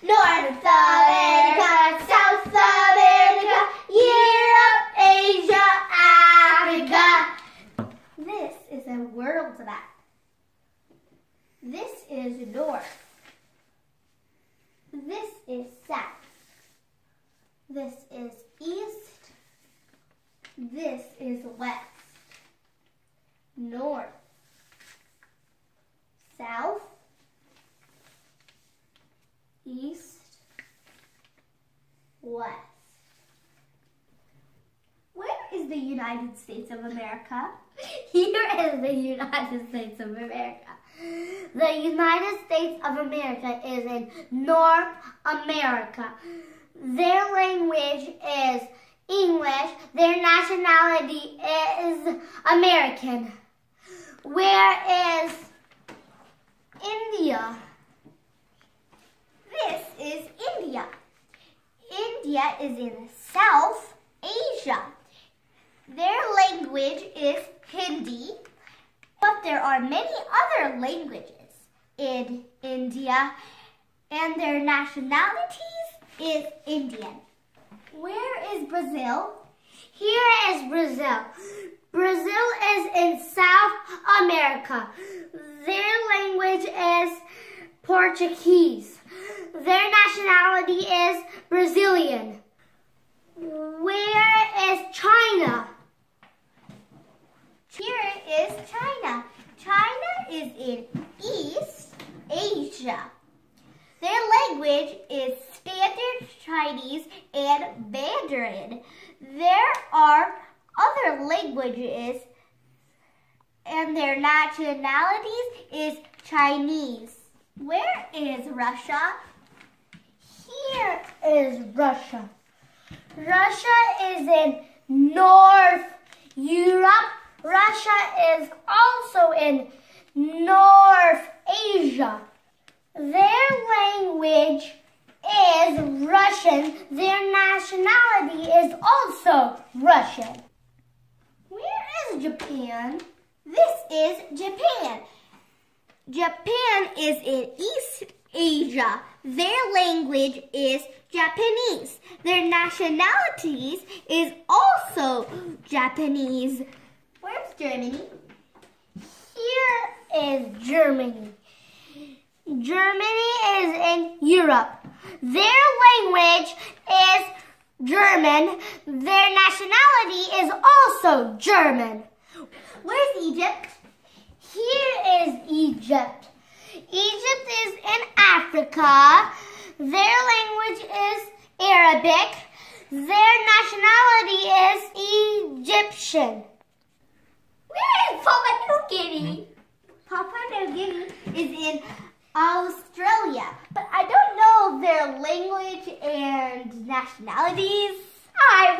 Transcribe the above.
North America, South America, Europe, Asia, Africa. This is a world map. This is north. This is south. This is east. This is west. North. South. East. West. Where is the United States of America? Here is the United States of America. The United States of America is in North America. Their language is English. Their nationality is American. Where is India? This is India. India is in South Asia. Their language is Hindi, but there are many other languages in India, and their nationalities is Indian. Where is Brazil? Here is Brazil. Brazil is in South America. Their language is Portuguese. Their nationality is Brazilian. Where is China? Here is China. China is in East Asia. Their language is Standard Chinese and Mandarin. There are other languages and their nationalities is Chinese. Where is Russia? Here is Russia. Russia is in North Europe. Russia is also in North Asia. Their language is Russian. Their nationality is also Russian. Where is Japan? This is Japan. Japan is in East Asia. Their language is Japanese. Their nationalities is also Japanese. Where's Germany? Here is Germany. Germany is in Europe. Their language is German. Their nationality is also German. Where's Egypt? Here is Egypt. Egypt is in Africa. Their language is Arabic. Their nationality is Egyptian. Where is Papua New Guinea? Hmm? Papua New Guinea is in Australia, but I don't know their language and nationalities. I